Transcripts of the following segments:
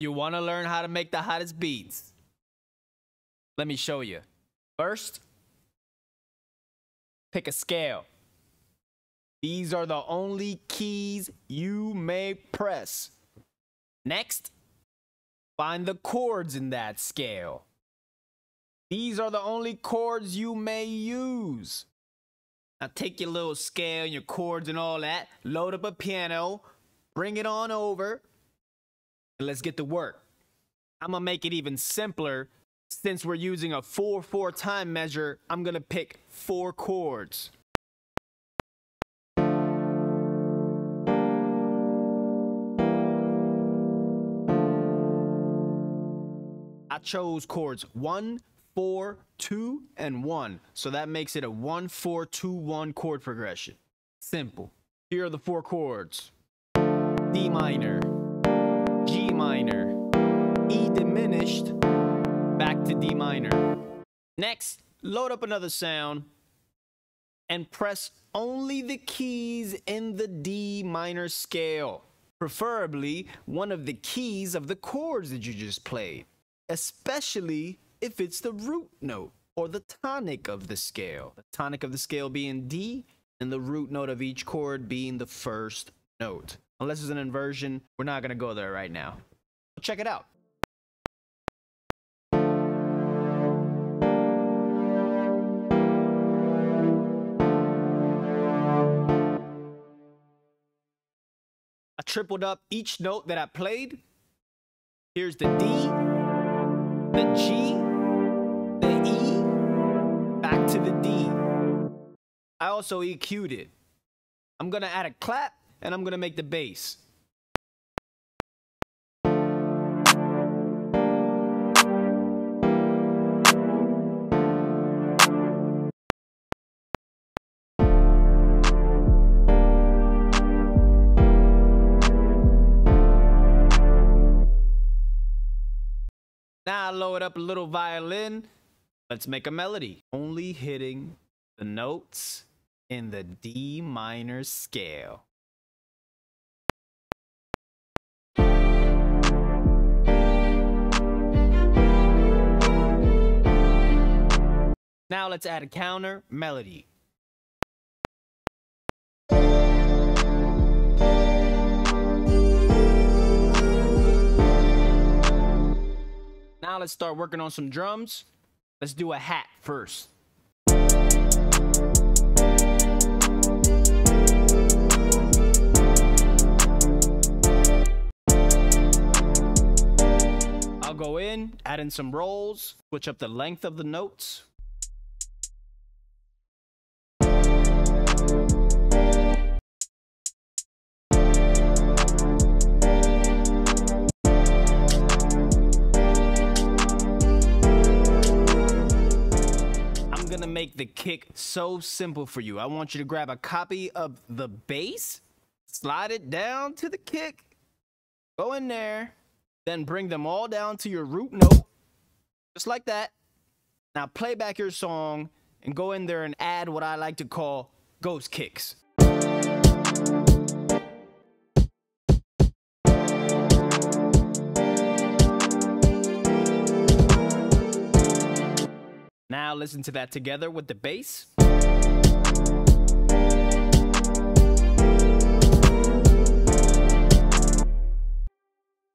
You want to learn how to make the hottest beats? Let me show you. First, pick a scale. These are the only keys you may press. Next, find the chords in that scale. These are the only chords you may use. Now take your little scale, and your chords and all that, load up a piano, bring it on over, and let's get to work. I'm gonna make it even simpler. Since we're using a 4-4 time measure, I'm gonna pick four chords. I chose chords 1, 4, 2, and 1. So that makes it a 1, 4, 2, 1 chord progression. Simple. Here are the four chords. D minor, minor, E diminished, back to D minor. Next, load up another sound and press only the keys in the D minor scale. Preferably one of the keys of the chords that you just played especially if it's the root note or the tonic of the scale. The tonic of the scale being D and the root note of each chord being the first note. Unless it's an inversion, we're not going to go there right now. Check it out. I tripled up each note that I played. Here's the D, the G, the E, back to the D. I also EQ'd it. I'm gonna add a clap and I'm gonna make the bass. Load up a little violin. Let's make a melody. Only hitting the notes in the D minor scale. Now let's add a counter melody. Now let's start working on some drums. Let's do a hat first. I'll go in, add in some rolls, switch up the length of the notes. The kick so simple for you. I want you to grab a copy of the bass, slide it down to the kick, go in there, then bring them all down to your root note, just like that. Now play back your song and go in there and add what I like to call ghost kicks. Now listen to that together with the bass.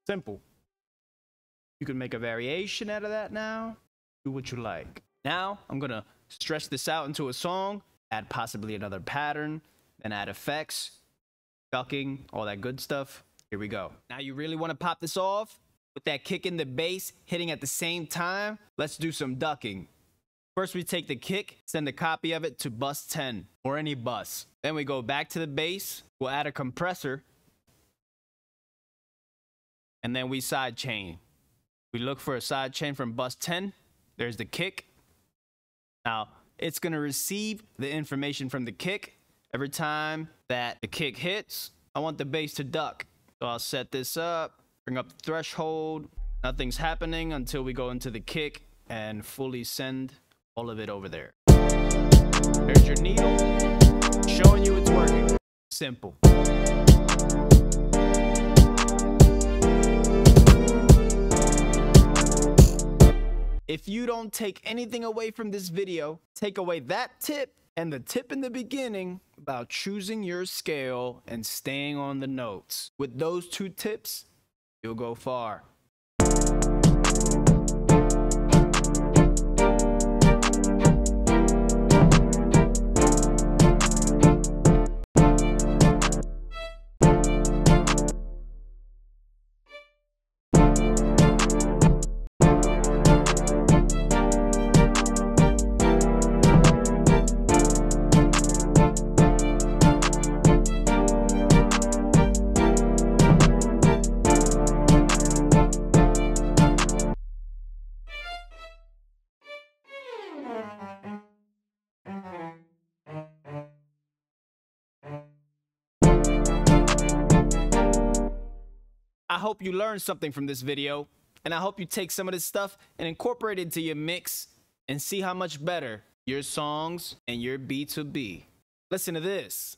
Simple. You can make a variation out of that now. Do what you like. Now, I'm going to stretch this out into a song, add possibly another pattern, then add effects, ducking, all that good stuff. Here we go. Now you really want to pop this off with that kick in the bass hitting at the same time? Let's do some ducking. First, we take the kick, send a copy of it to bus 10 or any bus. Then we go back to the bass. we'll add a compressor, and then we side chain. We look for a side chain from bus 10. There's the kick. Now, it's going to receive the information from the kick. Every time that the kick hits, I want the bass to duck. So I'll set this up, bring up the threshold. Nothing's happening until we go into the kick and fully send all of it over there. There's your needle, showing you it's working. Simple. If you don't take anything away from this video, take away that tip and the tip in the beginning about choosing your scale and staying on the notes. With those two tips, you'll go far. I hope you learned something from this video, and I hope you take some of this stuff and incorporate it into your mix and see how much better your songs and your beats will be. Listen to this.